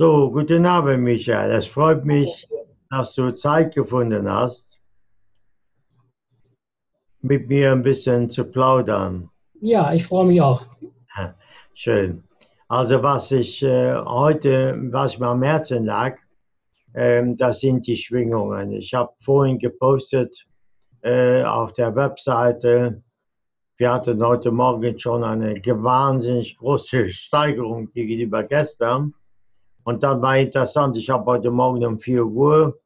So, guten Abend, Michael. Es freut mich, dass du Zeit gefunden hast, mit mir ein bisschen zu plaudern. Ja, ich freue mich auch. Schön. Also was ich äh, heute, was mir am Herzen lag, ähm, das sind die Schwingungen. Ich habe vorhin gepostet äh, auf der Webseite, wir hatten heute Morgen schon eine wahnsinnig große Steigerung gegenüber gestern. Und dann war interessant, ich habe heute Morgen um 4 Uhr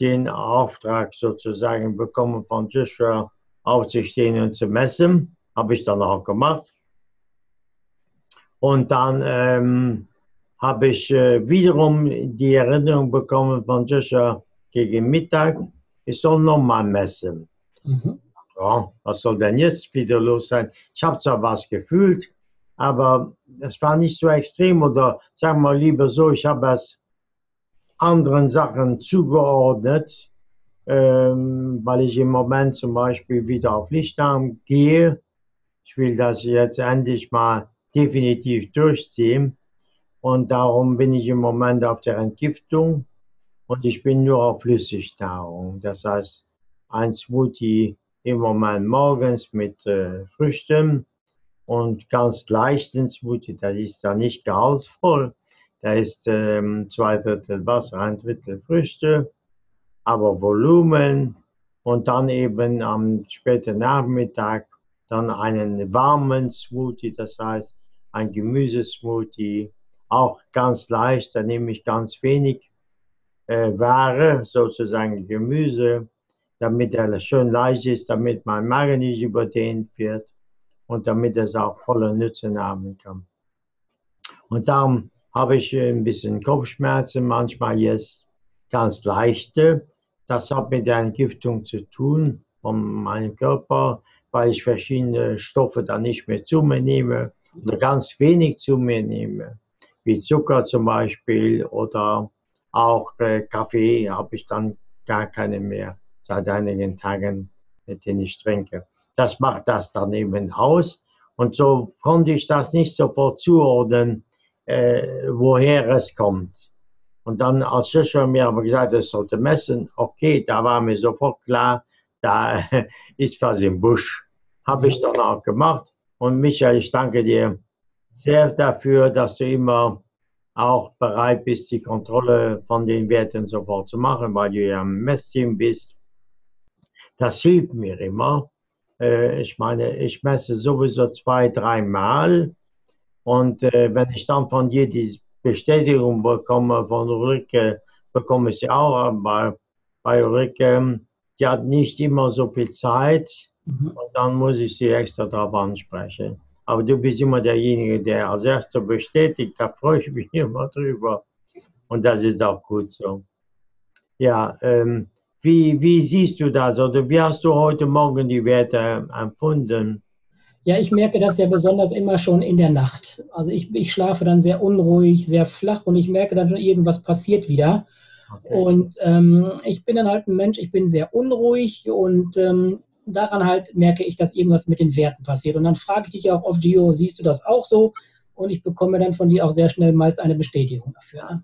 den Auftrag sozusagen bekommen von Joshua aufzustehen und zu messen. Habe ich dann auch gemacht. Und dann ähm, habe ich äh, wiederum die Erinnerung bekommen von Joshua gegen Mittag, ich soll nochmal messen. Mhm ja, was soll denn jetzt wieder los sein? Ich habe zwar was gefühlt, aber es war nicht so extrem oder sagen wir lieber so, ich habe es anderen Sachen zugeordnet, ähm, weil ich im Moment zum Beispiel wieder auf Lichtarm gehe. Ich will das jetzt endlich mal definitiv durchziehen und darum bin ich im Moment auf der Entgiftung und ich bin nur auf Flüssignahrung. Das heißt, ein Smoothie im Moment morgens mit äh, Früchten und ganz leichten Smoothie. Das ist dann nicht gehaltvoll. Da ist ähm, zwei Drittel Wasser, ein Drittel Früchte, aber Volumen und dann eben am späten Nachmittag dann einen warmen Smoothie, das heißt ein Gemüsesmoothie, auch ganz leicht, da nehme ich ganz wenig äh, Ware, sozusagen Gemüse damit er schön leicht ist, damit mein Magen nicht überdehnt wird und damit es auch voller Nutzen haben kann. Und darum habe ich ein bisschen Kopfschmerzen, manchmal jetzt ganz leichte. Das hat mit der Entgiftung zu tun von meinem Körper, weil ich verschiedene Stoffe dann nicht mehr zu mir nehme oder ganz wenig zu mir nehme, wie Zucker zum Beispiel oder auch äh, Kaffee habe ich dann gar keine mehr seit einigen Tagen, mit denen ich trinke. Das macht das dann eben aus. Und so konnte ich das nicht sofort zuordnen, äh, woher es kommt. Und dann, als Joshua mir aber gesagt es sollte messen, okay, da war mir sofort klar, da ist was im Busch. Habe ich dann auch gemacht. Und Michael, ich danke dir sehr dafür, dass du immer auch bereit bist, die Kontrolle von den Werten sofort zu machen, weil du ja im Messteam bist. Das hilft mir immer. Äh, ich meine, ich messe sowieso zwei, dreimal. Und äh, wenn ich dann von dir die Bestätigung bekomme von Ulrike, bekomme ich sie auch. Bei, bei Ulrike, die hat nicht immer so viel Zeit. Mhm. Und dann muss ich sie extra darauf ansprechen. Aber du bist immer derjenige, der als erster bestätigt. Da freue ich mich immer drüber. Und das ist auch gut so. Ja, ähm, wie, wie siehst du das oder wie hast du heute Morgen die Werte empfunden? Ja, ich merke das ja besonders immer schon in der Nacht. Also ich, ich schlafe dann sehr unruhig, sehr flach und ich merke dann schon, irgendwas passiert wieder. Okay. Und ähm, ich bin dann halt ein Mensch, ich bin sehr unruhig und ähm, daran halt merke ich, dass irgendwas mit den Werten passiert. Und dann frage ich dich auch oft, Dio, siehst du das auch so? Und ich bekomme dann von dir auch sehr schnell meist eine Bestätigung dafür.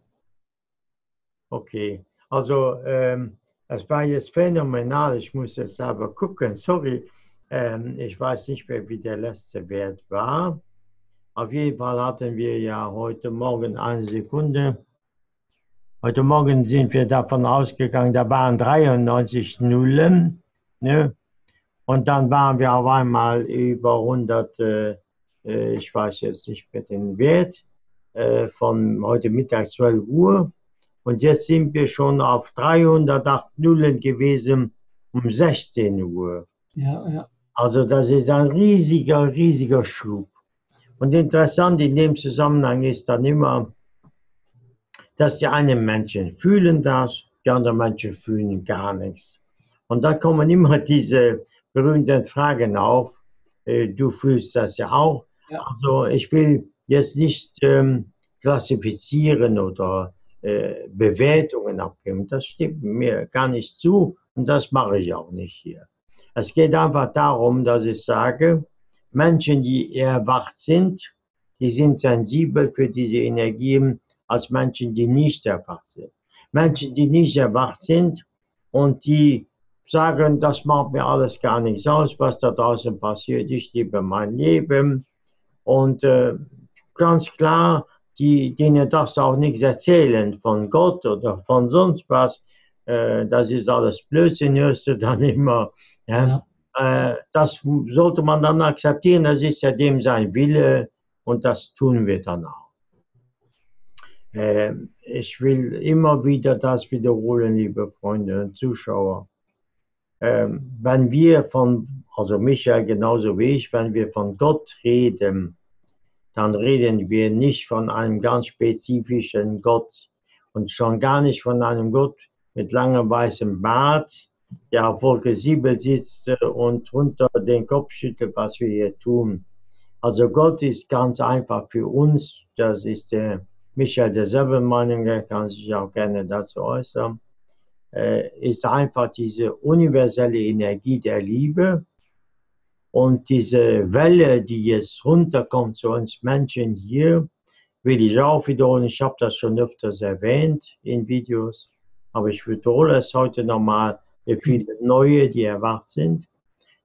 Okay, also ähm, das war jetzt phänomenal. Ich muss jetzt aber gucken. Sorry, ähm, ich weiß nicht mehr, wie der letzte Wert war. Auf jeden Fall hatten wir ja heute Morgen eine Sekunde. Heute Morgen sind wir davon ausgegangen, da waren 93 Nullen. Ne? Und dann waren wir auf einmal über 100, äh, äh, ich weiß jetzt nicht mehr den Wert, äh, von heute Mittag 12 Uhr. Und jetzt sind wir schon auf 308 Nullen gewesen um 16 Uhr. Ja, ja. Also das ist ein riesiger, riesiger Schub. Und interessant in dem Zusammenhang ist dann immer, dass die einen Menschen fühlen das, die anderen Menschen fühlen gar nichts. Und da kommen immer diese berühmten Fragen auf. Äh, du fühlst das ja auch. Ja. Also ich will jetzt nicht ähm, klassifizieren oder äh, Bewertungen abgeben. Das stimmt mir gar nicht zu und das mache ich auch nicht hier. Es geht einfach darum, dass ich sage, Menschen, die erwacht sind, die sind sensibel für diese Energien als Menschen, die nicht erwacht sind. Menschen, die nicht erwacht sind und die sagen, das macht mir alles gar nichts aus, was da draußen passiert. Ich liebe mein Leben. Und äh, ganz klar, die, denen darfst du auch nichts erzählen von Gott oder von sonst was. Äh, das ist alles Blödsinn, hörst du dann immer. Ja? ja. Äh, das sollte man dann akzeptieren, das ist ja dem sein Wille und das tun wir dann auch. Äh, ich will immer wieder das wiederholen, liebe Freunde und Zuschauer. Ähm, wenn wir von, also Michael genauso wie ich, wenn wir von Gott reden, dann reden wir nicht von einem ganz spezifischen Gott und schon gar nicht von einem Gott mit langem weißem Bart, der auf Wolke 7 sitzt und runter den Kopf schüttelt, was wir hier tun. Also Gott ist ganz einfach für uns, das ist der Michael derselbe Meinung, er kann sich auch gerne dazu äußern, äh, ist einfach diese universelle Energie der Liebe und diese Welle, die jetzt runterkommt zu uns Menschen hier, will ich auch wiederholen. Ich habe das schon öfters erwähnt in Videos, aber ich wiederhole es heute nochmal für viele neue, die erwacht sind.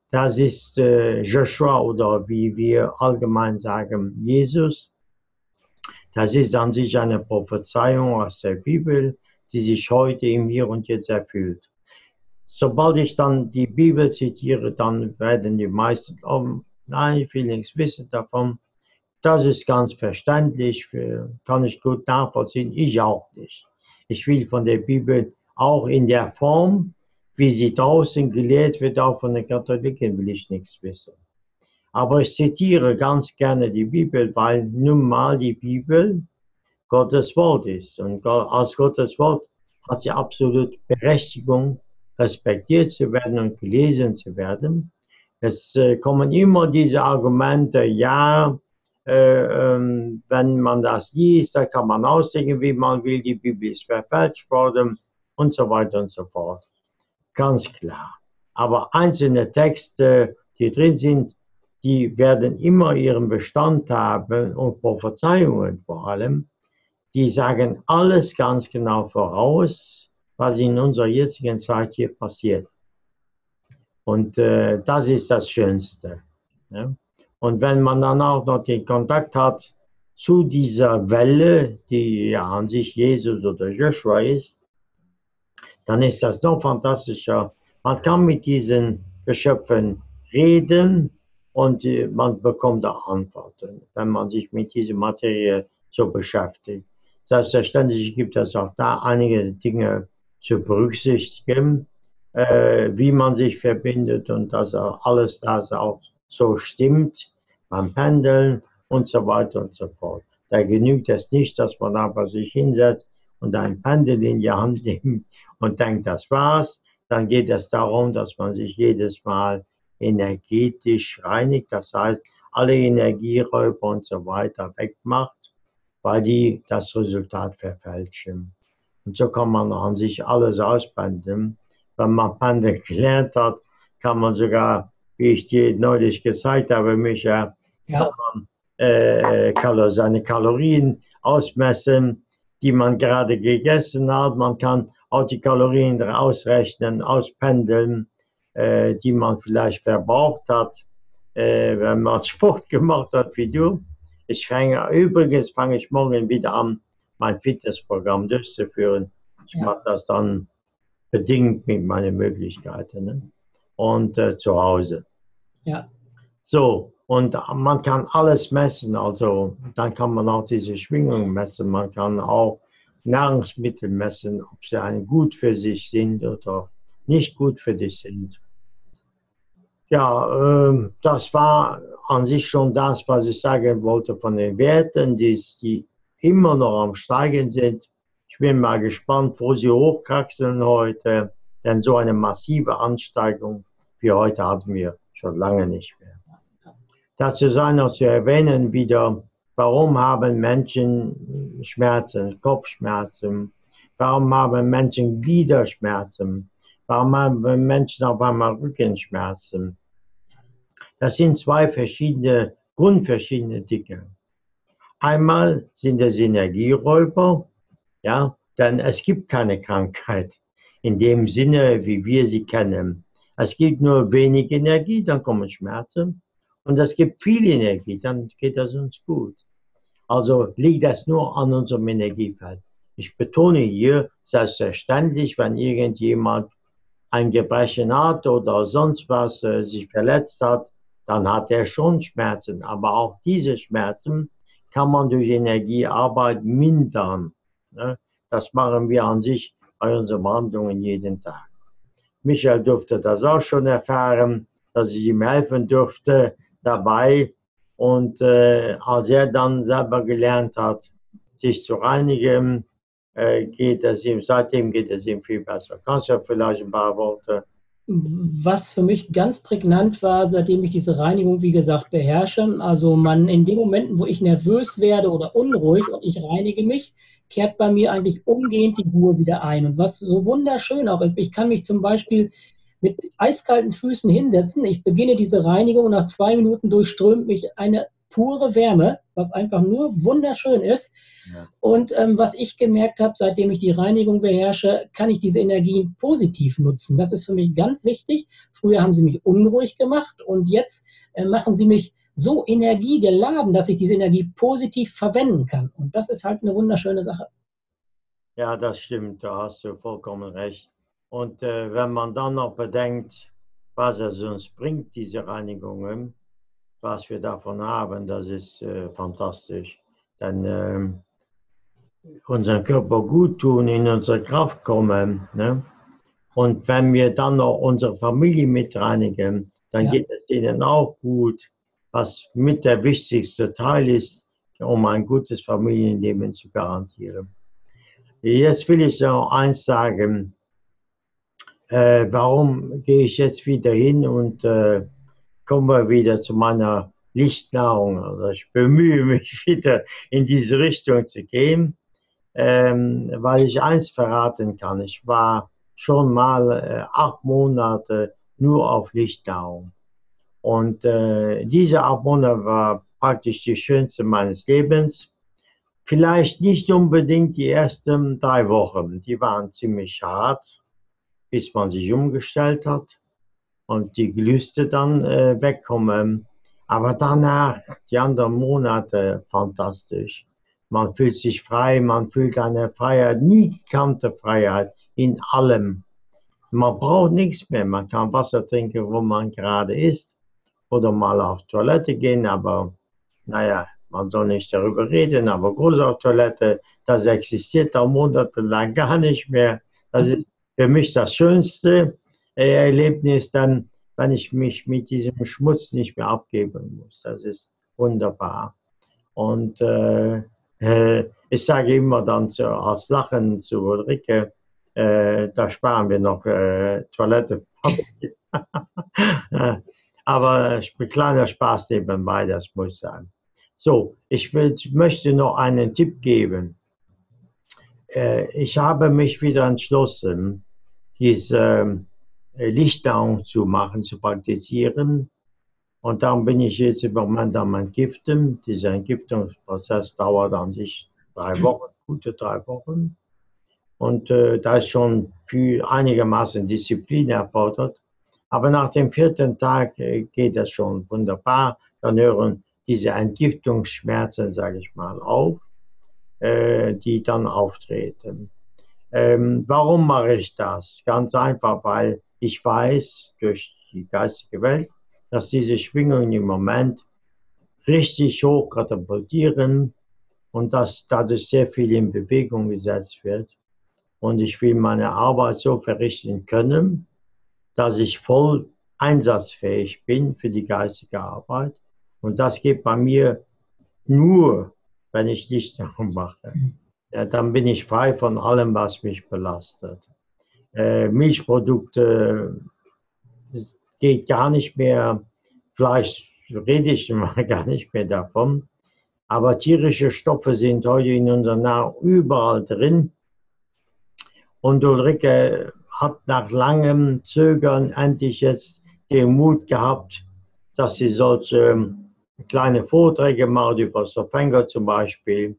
Das ist äh, Joshua oder wie wir allgemein sagen, Jesus. Das ist an sich eine Prophezeiung aus der Bibel, die sich heute im Hier und Jetzt erfüllt. Sobald ich dann die Bibel zitiere, dann werden die meisten, oh, nein, ich will nichts wissen davon. Das ist ganz verständlich, kann ich gut nachvollziehen, ich auch nicht. Ich will von der Bibel auch in der Form, wie sie draußen gelehrt wird, auch von den Katholiken, will ich nichts wissen. Aber ich zitiere ganz gerne die Bibel, weil nun mal die Bibel Gottes Wort ist. Und als Gottes Wort hat sie absolut Berechtigung, respektiert zu werden und gelesen zu werden. Es äh, kommen immer diese Argumente, ja, äh, ähm, wenn man das liest, da kann man auslegen, wie man will, die Bibel ist verfälscht worden und so weiter und so fort. Ganz klar. Aber einzelne Texte, die drin sind, die werden immer ihren Bestand haben und Prophezeiungen vor allem, die sagen alles ganz genau voraus, was in unserer jetzigen Zeit hier passiert. Und äh, das ist das Schönste. Ja? Und wenn man dann auch noch den Kontakt hat zu dieser Welle, die ja an sich Jesus oder Joshua ist, dann ist das noch fantastischer. Man kann mit diesen Geschöpfen reden und äh, man bekommt auch Antworten, wenn man sich mit dieser Materie so beschäftigt. Selbstverständlich gibt es auch da einige Dinge, zu berücksichtigen, äh, wie man sich verbindet und dass alles das auch so stimmt beim Pendeln und so weiter und so fort. Da genügt es nicht, dass man aber sich hinsetzt und ein Pendel in die Hand nimmt und denkt, das war's. Dann geht es darum, dass man sich jedes Mal energetisch reinigt, das heißt, alle Energieräuber und so weiter wegmacht, weil die das Resultat verfälschen. Und so kann man an sich alles ausblenden. Wenn man Pande gelernt hat, kann man sogar, wie ich dir neulich gezeigt habe, mich ja, ja. Man, äh, seine Kalorien ausmessen, die man gerade gegessen hat. Man kann auch die Kalorien ausrechnen, auspendeln, äh, die man vielleicht verbraucht hat, äh, wenn man Sport gemacht hat wie du. Ich fange übrigens fange ich morgen wieder an mein Fitnessprogramm durchzuführen. Ich ja. mache das dann bedingt mit meinen Möglichkeiten ne? und äh, zu Hause. Ja. So, und man kann alles messen, also dann kann man auch diese Schwingung messen, man kann auch Nahrungsmittel messen, ob sie einen gut für sich sind oder nicht gut für dich sind. Ja, äh, das war an sich schon das, was ich sagen wollte von den Werten, die, die immer noch am Steigen sind. Ich bin mal gespannt, wo sie hochkraxeln heute, denn so eine massive Ansteigung wie heute hatten wir schon lange nicht mehr. Dazu sei noch zu erwähnen wieder, warum haben Menschen Schmerzen, Kopfschmerzen? Warum haben Menschen Gliederschmerzen? Warum haben Menschen auf einmal Rückenschmerzen? Das sind zwei verschiedene, grundverschiedene Dinge. Einmal sind es Energieräuber, ja, denn es gibt keine Krankheit in dem Sinne, wie wir sie kennen. Es gibt nur wenig Energie, dann kommen Schmerzen. Und es gibt viel Energie, dann geht es uns gut. Also liegt das nur an unserem Energiefeld. Ich betone hier, selbstverständlich, wenn irgendjemand ein Gebrechen hat oder sonst was äh, sich verletzt hat, dann hat er schon Schmerzen. Aber auch diese Schmerzen kann man durch Energiearbeit mindern. Ne? Das machen wir an sich bei unseren Behandlungen jeden Tag. Michael durfte das auch schon erfahren, dass ich ihm helfen durfte dabei. Und äh, als er dann selber gelernt hat, sich zu reinigen, äh, geht es ihm, seitdem geht es ihm viel besser. Kannst du vielleicht ein paar Worte was für mich ganz prägnant war, seitdem ich diese Reinigung, wie gesagt, beherrsche. Also man in den Momenten, wo ich nervös werde oder unruhig und ich reinige mich, kehrt bei mir eigentlich umgehend die Ruhe wieder ein. Und was so wunderschön auch ist, ich kann mich zum Beispiel mit eiskalten Füßen hinsetzen. Ich beginne diese Reinigung und nach zwei Minuten durchströmt mich eine pure Wärme, was einfach nur wunderschön ist. Ja. Und ähm, was ich gemerkt habe, seitdem ich die Reinigung beherrsche, kann ich diese Energien positiv nutzen. Das ist für mich ganz wichtig. Früher haben sie mich unruhig gemacht und jetzt äh, machen sie mich so energiegeladen, dass ich diese Energie positiv verwenden kann. Und das ist halt eine wunderschöne Sache. Ja, das stimmt, da hast du vollkommen recht. Und äh, wenn man dann noch bedenkt, was es uns bringt, diese Reinigungen, was wir davon haben, das ist äh, fantastisch. Denn äh, unseren Körper gut tun, in unsere Kraft kommen. Ne? Und wenn wir dann noch unsere Familie mit reinigen, dann ja. geht es ihnen auch gut, was mit der wichtigste Teil ist, um ein gutes Familienleben zu garantieren. Jetzt will ich noch eins sagen. Äh, warum gehe ich jetzt wieder hin und äh, komme wieder zu meiner Lichtnahrung? Also ich bemühe mich wieder in diese Richtung zu gehen ähm, weil ich eins verraten kann. Ich war schon mal äh, acht Monate nur auf Lichtnahrung. Und äh, diese acht Monate war praktisch die schönste meines Lebens. Vielleicht nicht unbedingt die ersten drei Wochen. Die waren ziemlich hart, bis man sich umgestellt hat und die Gelüste dann äh, wegkommen. Aber danach, die anderen Monate, fantastisch. Man fühlt sich frei, man fühlt eine Freiheit, nie gekannte Freiheit in allem. Man braucht nichts mehr. Man kann Wasser trinken, wo man gerade ist oder mal auf Toilette gehen, aber naja, man soll nicht darüber reden, aber groß auf Toilette, das existiert auch monatelang gar nicht mehr. Das ist für mich das schönste Erlebnis dann, wenn ich mich mit diesem Schmutz nicht mehr abgeben muss. Das ist wunderbar. Und äh, äh, ich sage immer dann zu, als Lachen zu Ulrike, äh, da sparen wir noch äh, Toilette. Aber kleiner Spaß nebenbei, das muss sein. So, ich will, möchte noch einen Tipp geben. Äh, ich habe mich wieder entschlossen, diese äh, Lichtdauung zu machen, zu praktizieren. Und darum bin ich jetzt im Moment am Entgiften. Dieser Entgiftungsprozess dauert an sich drei Wochen, gute drei Wochen. Und äh, da ist schon viel einigermaßen Disziplin erfordert. Aber nach dem vierten Tag äh, geht das schon wunderbar. Dann hören diese Entgiftungsschmerzen, sage ich mal, auf, äh, die dann auftreten. Ähm, warum mache ich das? Ganz einfach, weil ich weiß durch die geistige Welt, dass diese Schwingungen im Moment richtig hoch katapultieren und dass dadurch sehr viel in Bewegung gesetzt wird. Und ich will meine Arbeit so verrichten können, dass ich voll einsatzfähig bin für die geistige Arbeit. Und das geht bei mir nur, wenn ich nicht mache. Ja, dann bin ich frei von allem, was mich belastet. Äh, Milchprodukte geht gar nicht mehr, Fleisch rede ich mal gar nicht mehr davon. Aber tierische Stoffe sind heute in unserer Nahrung überall drin. Und Ulrike hat nach langem Zögern endlich jetzt den Mut gehabt, dass sie solche kleine Vorträge gemacht über Sofanger zum Beispiel,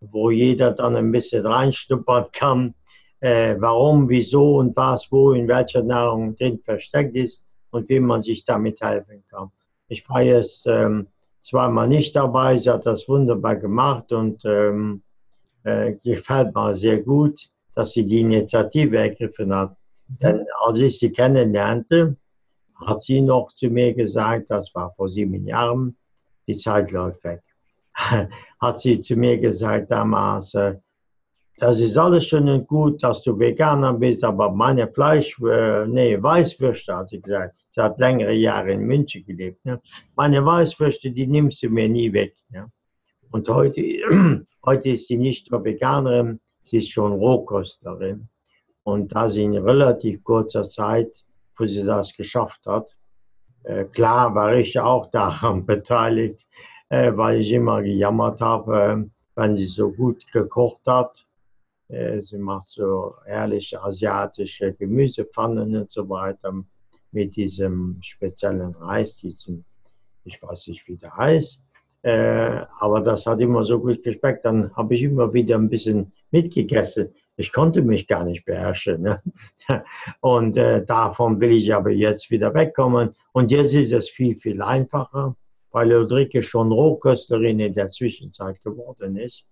wo jeder dann ein bisschen reinschnuppern kann, äh, warum, wieso und was, wo, in welcher Nahrung drin versteckt ist und wie man sich damit helfen kann. Ich war jetzt ähm, zweimal nicht dabei, sie hat das wunderbar gemacht und ähm, äh, gefällt mir sehr gut, dass sie die Initiative ergriffen hat. Denn als ich sie kennenlernte, hat sie noch zu mir gesagt, das war vor sieben Jahren, die Zeit läuft weg, hat sie zu mir gesagt damals, äh, das ist alles schön und gut, dass du Veganer bist, aber meine Fleisch, äh, nee, Weißwürste, hat sie gesagt. Sie hat längere Jahre in München gelebt. Ne? Meine Weißwürste, die nimmst du mir nie weg. Ne? Und heute, heute ist sie nicht nur Veganerin, sie ist schon Rohkostlerin. Und da sie in relativ kurzer Zeit, wo sie das geschafft hat, äh, klar war ich auch daran beteiligt, äh, weil ich immer gejammert habe, äh, wenn sie so gut gekocht hat. Äh, sie macht so herrliche asiatische Gemüsepfannen und so weiter mit diesem speziellen Reis, diesem, ich weiß nicht, wie der heißt. Äh, aber das hat immer so gut geschmeckt. Dann habe ich immer wieder ein bisschen mitgegessen. Ich konnte mich gar nicht beherrschen. Ne? Und äh, davon will ich aber jetzt wieder wegkommen. Und jetzt ist es viel, viel einfacher, weil Ulrike schon Rohköstlerin in der Zwischenzeit geworden ist.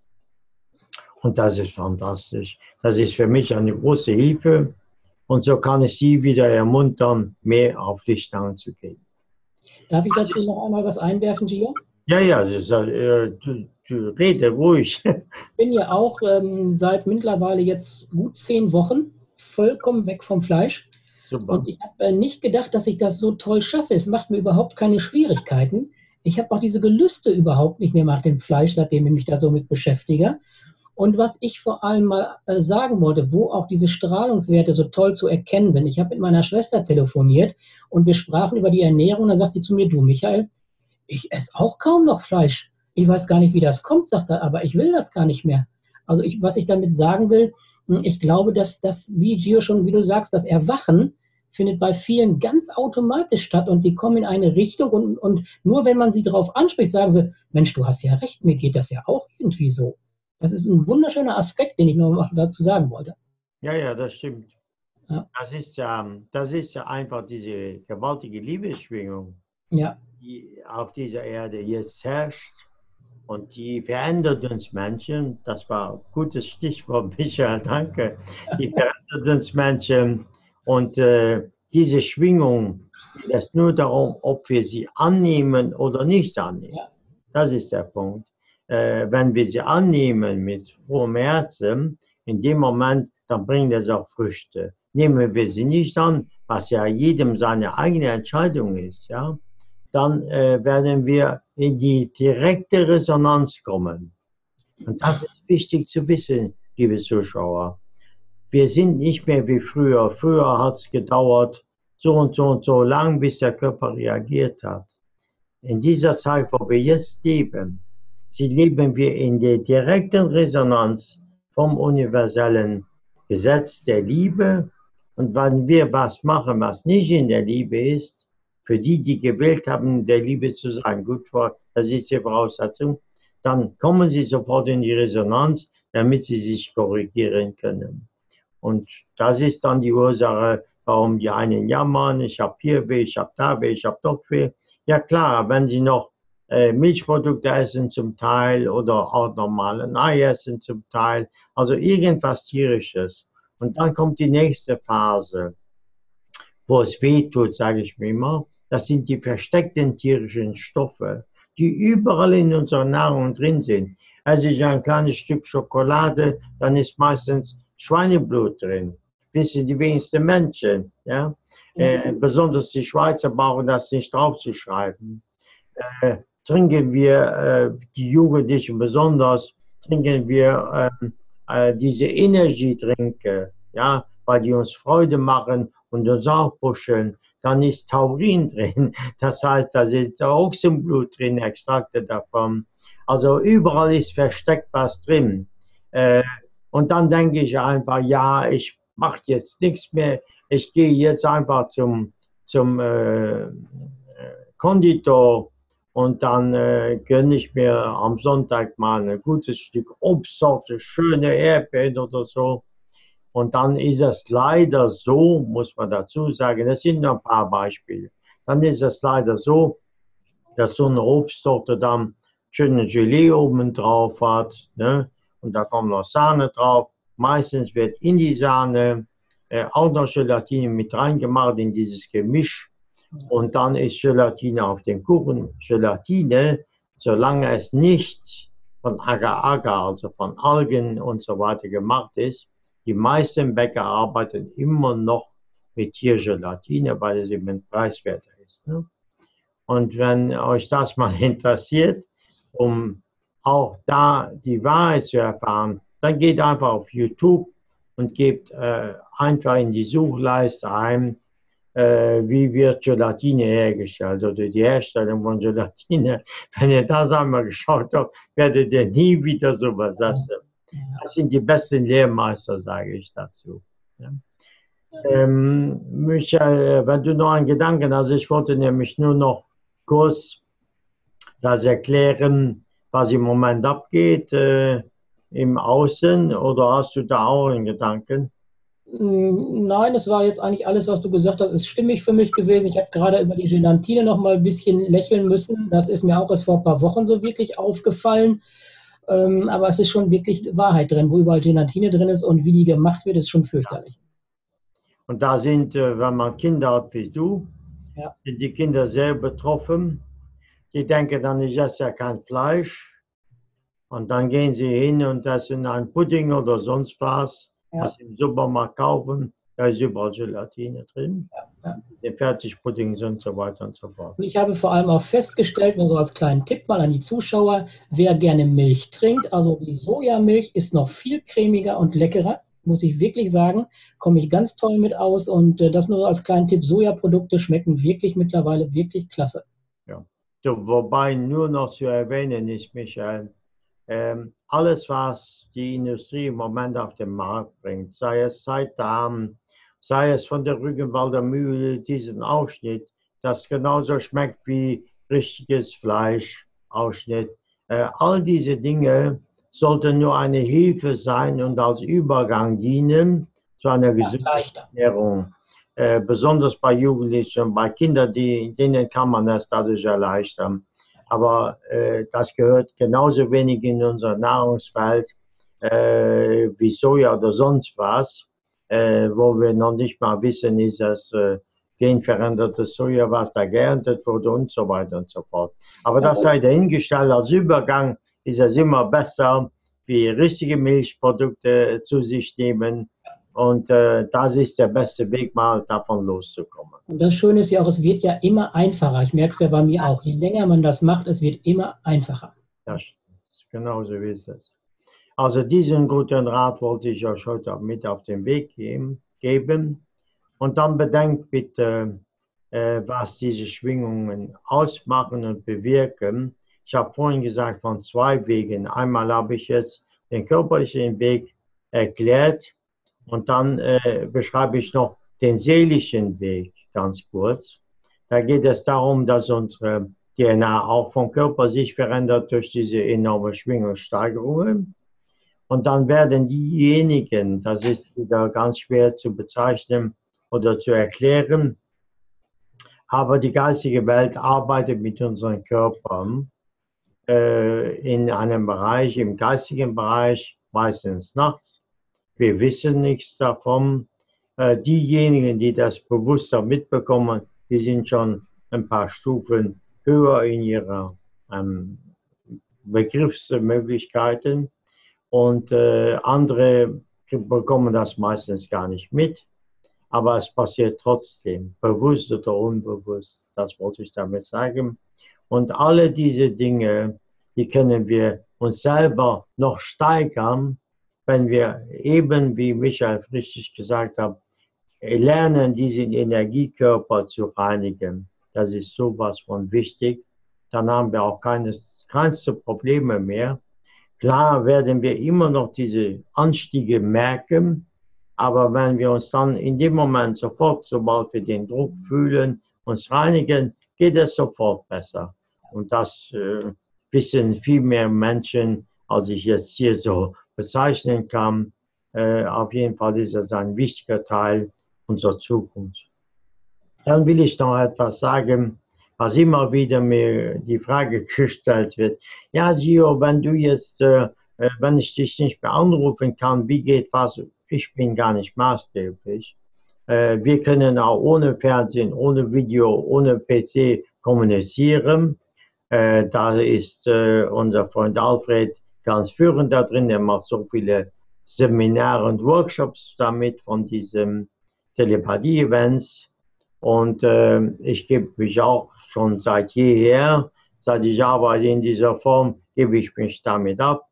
Und das ist fantastisch. Das ist für mich eine große Hilfe. Und so kann ich Sie wieder ermuntern, mehr auf die Stange zu gehen. Darf ich dazu noch einmal was einwerfen, Gio? Ja, ja, ist, äh, du, du rede ruhig. Ich bin ja auch ähm, seit mittlerweile jetzt gut zehn Wochen vollkommen weg vom Fleisch. Super. Und ich habe äh, nicht gedacht, dass ich das so toll schaffe. Es macht mir überhaupt keine Schwierigkeiten. Ich habe auch diese Gelüste überhaupt nicht mehr nach dem Fleisch, seitdem ich mich da so mit beschäftige. Und was ich vor allem mal äh, sagen wollte, wo auch diese Strahlungswerte so toll zu erkennen sind. Ich habe mit meiner Schwester telefoniert und wir sprachen über die Ernährung. Da sagt sie zu mir, du Michael, ich esse auch kaum noch Fleisch. Ich weiß gar nicht, wie das kommt, sagt er, aber ich will das gar nicht mehr. Also ich, was ich damit sagen will, hm, ich glaube, dass das, wie Gio schon, wie du sagst, das Erwachen findet bei vielen ganz automatisch statt und sie kommen in eine Richtung und, und nur wenn man sie darauf anspricht, sagen sie, Mensch, du hast ja recht, mir geht das ja auch irgendwie so. Das ist ein wunderschöner Aspekt, den ich noch dazu sagen wollte. Ja, ja, das stimmt. Ja. Das, ist ja, das ist einfach diese gewaltige Liebesschwingung, ja. die auf dieser Erde jetzt herrscht. Und die verändert uns Menschen. Das war ein gutes Stichwort, Michael, danke. Die verändert uns Menschen. Und äh, diese Schwingung geht es nur darum, ob wir sie annehmen oder nicht annehmen. Ja. Das ist der Punkt wenn wir sie annehmen mit frohem Herzen, in dem Moment, dann bringt es auch Früchte. Nehmen wir sie nicht an, was ja jedem seine eigene Entscheidung ist, ja, dann äh, werden wir in die direkte Resonanz kommen. Und das ist wichtig zu wissen, liebe Zuschauer. Wir sind nicht mehr wie früher. Früher hat es gedauert so und so und so lang, bis der Körper reagiert hat. In dieser Zeit, wo wir jetzt leben, sie leben wir in der direkten Resonanz vom universellen Gesetz der Liebe. Und wenn wir was machen, was nicht in der Liebe ist, für die, die gewählt haben, der Liebe zu sein, gut, das ist die Voraussetzung, dann kommen sie sofort in die Resonanz, damit sie sich korrigieren können. Und das ist dann die Ursache, warum die einen jammern, ich habe hier weh, ich habe da weh, ich habe dort weh. Ja klar, wenn sie noch äh, Milchprodukte essen zum Teil oder auch normale Ei essen zum Teil, also irgendwas tierisches. Und dann kommt die nächste Phase, wo es weh tut, sage ich mir immer. Das sind die versteckten tierischen Stoffe, die überall in unserer Nahrung drin sind. Also ich ein kleines Stück Schokolade, dann ist meistens Schweineblut drin. Wissen die wenigsten Menschen. Ja? Äh, besonders die Schweizer brauchen das nicht draufzuschreiben. Äh, trinken wir, äh, die Jugendlichen besonders, trinken wir ähm, äh, diese Energietränke, ja, weil die uns Freude machen und uns auch pushen. Dann ist Taurin drin, das heißt, da ist Ochsenblut drin, Extrakte davon. Also überall ist versteckt was drin. Äh, und dann denke ich einfach, ja, ich mache jetzt nichts mehr. Ich gehe jetzt einfach zum, zum äh, äh Konditor Und dann äh, gönne ich mir am Sonntag mal ein gutes Stück Obstsorte, schöne Erdbeeren oder so. Und dann ist es leider so, muss man dazu sagen, das sind nur ein paar Beispiele. Dann ist es leider so, dass so eine Obstsorte dann schöne Gelee oben drauf hat. Ne? Und da kommt noch Sahne drauf. Meistens wird in die Sahne äh, auch noch Gelatine mit reingemacht in dieses Gemisch. Und dann ist Gelatine auf dem Kuchen. Gelatine, solange es nicht von Agar-Agar, also von Algen und so weiter gemacht ist, die meisten Bäcker arbeiten immer noch mit Tiergelatine, weil es eben preiswerter ist. Ne? Und wenn euch das mal interessiert, um auch da die Wahrheit zu erfahren, dann geht einfach auf YouTube und gebt äh, einfach in die Suchleiste ein, wie wird Gelatine hergestellt oder die Herstellung von Gelatine. Wenn ihr das einmal geschaut habt, werdet ihr nie wieder sowas essen. Das sind die besten Lehrmeister, sage ich dazu. Ja. Ähm, Michael, wenn du noch einen Gedanken hast, ich wollte nämlich nur noch kurz das erklären, was im Moment abgeht äh, im Außen, oder hast du da auch einen Gedanken? Mm, nein, es war jetzt eigentlich alles, was du gesagt hast, ist stimmig für mich gewesen. Ich habe gerade über die Gelatine noch mal ein bisschen lächeln müssen. Das ist mir auch erst vor ein paar Wochen so wirklich aufgefallen. Ähm, aber es ist schon wirklich Wahrheit drin, wo überall Gelatine drin ist und wie die gemacht wird, ist schon fürchterlich. Und da sind, äh, wenn man Kinder hat wie du, ja. sind die Kinder sehr betroffen. Die denken dann, ich esse ja kein Fleisch. Und dann gehen sie hin und essen ein Pudding oder sonst was, ja. was im Supermarkt kaufen. Da ist überall Gelatine drin, ja, ja. Fertigpuddings und so weiter und so fort. Und ich habe vor allem auch festgestellt, nur so als kleinen Tipp mal an die Zuschauer, wer gerne Milch trinkt, also die Sojamilch ist noch viel cremiger und leckerer, muss ich wirklich sagen. Komme ich ganz toll mit aus und äh, das nur als kleinen Tipp, Sojaprodukte schmecken wirklich mittlerweile wirklich klasse. Ja, so, wobei nur noch zu erwähnen ist, Michael, alles, was die Industrie im Moment auf den Markt bringt, sei es Seitan, sei es von der Rügenwalder Mühle, diesen Ausschnitt, das genauso schmeckt wie richtiges Fleischausschnitt. Äh, all diese Dinge sollten nur eine Hilfe sein und als Übergang dienen zu einer gesunden Ernährung. Äh, besonders bei Jugendlichen bei Kindern, die, denen kann man das dadurch erleichtern. Aber äh, das gehört genauso wenig in unser Nahrungsfeld äh, wie Soja oder sonst was äh, wo wir noch nicht mal wissen, ist das äh, genverändertes Soja, was da geerntet wurde und so weiter und so fort. Aber das sei dahingestellt, als Übergang ist es immer besser, wie richtige Milchprodukte zu sich nehmen. Und äh, das ist der beste Weg, mal davon loszukommen. Und das Schöne ist ja auch, es wird ja immer einfacher. Ich merke es ja bei mir auch. Je länger man das macht, es wird immer einfacher. Ja, genauso ist es. Also diesen guten Rat wollte ich euch heute mit auf den Weg geben. Und dann bedenkt bitte, äh, was diese Schwingungen ausmachen und bewirken. Ich habe vorhin gesagt von zwei Wegen. Einmal habe ich jetzt den körperlichen Weg erklärt und dann äh, beschreibe ich noch den seelischen Weg ganz kurz. Da geht es darum, dass unsere DNA auch vom Körper sich verändert durch diese enorme Schwingungssteigerungen. Und dann werden diejenigen, das ist wieder ganz schwer zu bezeichnen oder zu erklären, aber die geistige Welt arbeitet mit unseren Körpern äh, in einem Bereich, im geistigen Bereich, meistens nachts. Wir wissen nichts davon. Äh, diejenigen, die das bewusster mitbekommen, die sind schon ein paar Stufen höher in ihrer ähm, Begriffsmöglichkeiten und äh, andere bekommen das meistens gar nicht mit. Aber es passiert trotzdem, bewusst oder unbewusst. Das wollte ich damit sagen. Und alle diese Dinge, die können wir uns selber noch steigern, wenn wir eben, wie Michael richtig gesagt hat, lernen, diesen Energiekörper zu reinigen. Das ist sowas von wichtig. Dann haben wir auch keine, keinste Probleme mehr Klar werden wir immer noch diese Anstiege merken, aber wenn wir uns dann in dem Moment sofort, sobald wir den Druck fühlen, uns reinigen, geht es sofort besser. Und das äh, wissen viel mehr Menschen, als ich jetzt hier so bezeichnen kann. Äh, auf jeden Fall ist das ein wichtiger Teil unserer Zukunft. Dann will ich noch etwas sagen, was immer wieder mir die Frage gestellt wird. Ja, Gio, wenn du jetzt, äh, äh, wenn ich dich nicht mehr anrufen kann, wie geht was? Ich bin gar nicht maßgeblich. Äh, wir können auch ohne Fernsehen, ohne Video, ohne PC kommunizieren. Äh, da ist äh, unser Freund Alfred ganz führend da drin. Er macht so viele Seminare und Workshops damit von diesen Telepathie-Events. Und äh, ich gebe mich auch schon seit jeher, seit ich arbeite in dieser Form, gebe ich mich damit ab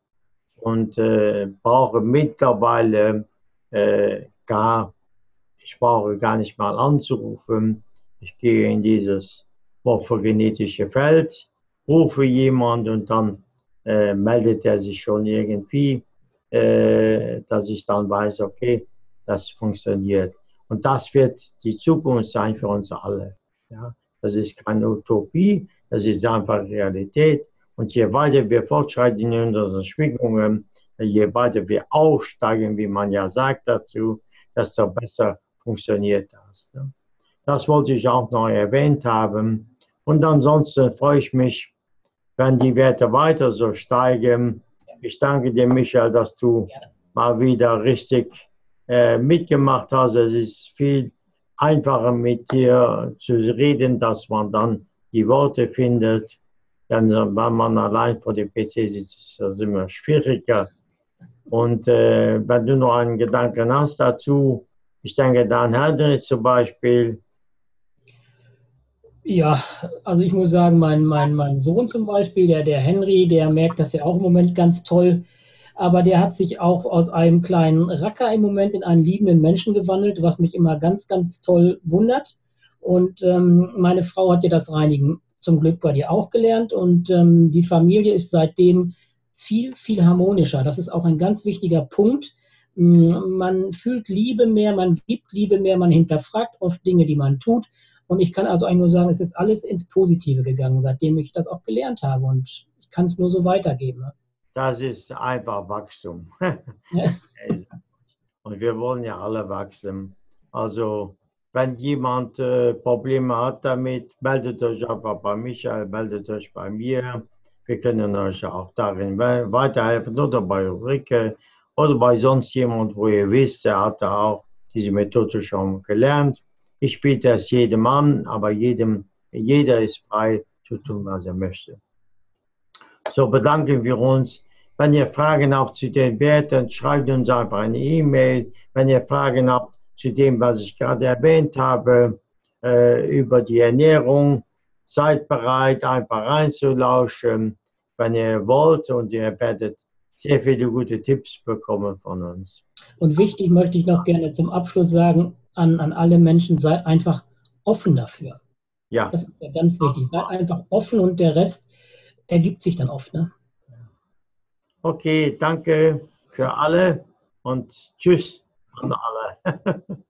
und äh, brauche mittlerweile äh, gar, ich brauche gar nicht mal anzurufen. Ich gehe in dieses morphogenetische Feld, rufe jemand und dann äh, meldet er sich schon irgendwie, äh, dass ich dann weiß, okay, das funktioniert. Und das wird die Zukunft sein für uns alle. Ja? Das ist keine Utopie, das ist einfach Realität. Und je weiter wir fortschreiten in unseren Schwingungen, je weiter wir aufsteigen, wie man ja sagt dazu, desto besser funktioniert das. Ne? Das wollte ich auch noch erwähnt haben. Und ansonsten freue ich mich, wenn die Werte weiter so steigen. Ich danke dir, Michael, dass du mal wieder richtig äh, mitgemacht hast. Es ist viel einfacher mit dir zu reden, dass man dann die Worte findet. Denn wenn man allein vor dem PC sitzt, ist das immer schwieriger. Und äh, wenn du noch einen Gedanken hast dazu, ich denke, Dan Heldrich zum Beispiel, ja, also ich muss sagen, mein, mein, mein Sohn zum Beispiel, der, der Henry, der merkt das ja auch im Moment ganz toll. Aber der hat sich auch aus einem kleinen Racker im Moment in einen liebenden Menschen gewandelt, was mich immer ganz, ganz toll wundert. Und ähm, meine Frau hat ja das Reinigen zum Glück bei dir auch gelernt. Und ähm, die Familie ist seitdem viel, viel harmonischer. Das ist auch ein ganz wichtiger Punkt. Man fühlt Liebe mehr, man gibt Liebe mehr, man hinterfragt oft Dinge, die man tut. Und ich kann also eigentlich nur sagen, es ist alles ins Positive gegangen, seitdem ich das auch gelernt habe. Und ich kann es nur so weitergeben. Das ist einfach Wachstum. Und wir wollen ja alle wachsen. Also, wenn jemand äh, Probleme hat damit, meldet euch einfach bei Michael, meldet euch bei mir. Wir können euch auch darin weiterhelfen oder bei Ulrike oder bei sonst jemand, wo ihr wisst, der hat auch diese Methode schon gelernt. Ich biete es jedem an, aber jedem, jeder ist frei zu tun, was er möchte. So bedanken wir uns. Wenn ihr Fragen habt zu den Werten, schreibt uns einfach eine E-Mail. Wenn ihr Fragen habt zu dem, was ich gerade erwähnt habe, äh, über die Ernährung, seid bereit, einfach reinzulauschen, wenn ihr wollt und ihr werdet sehr viele gute Tipps bekommen von uns. Und wichtig möchte ich noch gerne zum Abschluss sagen, an, an alle Menschen, seid einfach offen dafür. Ja. Das ist ja ganz wichtig. Seid einfach offen und der Rest ergibt sich dann oft. Ne? Okay, danke für alle und tschüss an alle.